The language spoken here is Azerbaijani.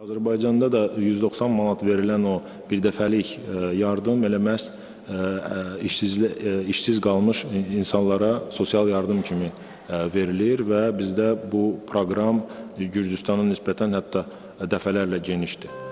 Azərbaycanda da 190 manat verilən o birdəfəlik e, yardım elə məhz e, e, e, işsiz qalmış insanlara sosial yardım kimi verilir və bizdə bu proqram Gürcüstana nisbətən hətta dəfələrlə genişdir.